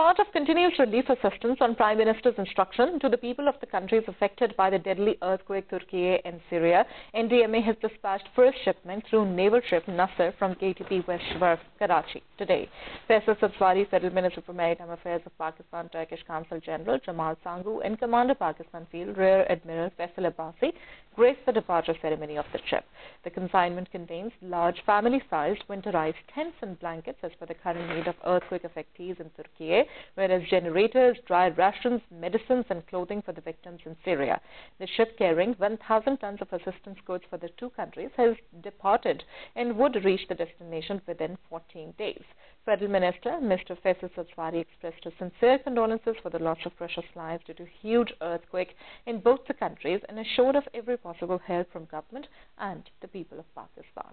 Part of continuous relief assistance on Prime Minister's instruction to the people of the countries affected by the deadly earthquake Turkey and Syria, NDMA has dispatched first shipment through naval ship Nasr from KPT West Wharf, Karachi today. Faisal Sabzwari, Federal Minister for Maritime Affairs of Pakistan, Turkish Consul General Jamal Sangu and Commander Pakistan Fleet Rear Admiral Faisal Abbasi graced the departure ceremony of the ship. The consignment contains large family-sized winterized tents and blankets as per the current need of earthquake affectees in Turkey whereas generators, dry rations, medicines and clothing for the victims in Syria. The ship carrying 1,000 tons of assistance goods for the two countries has departed and would reach the destination within 14 days. Federal Minister Mr. Faisal Sabzwari expressed his sincere condolences for the loss of precious lives due to huge earthquake in both the countries and assured of every possible help from government and the people of Pakistan.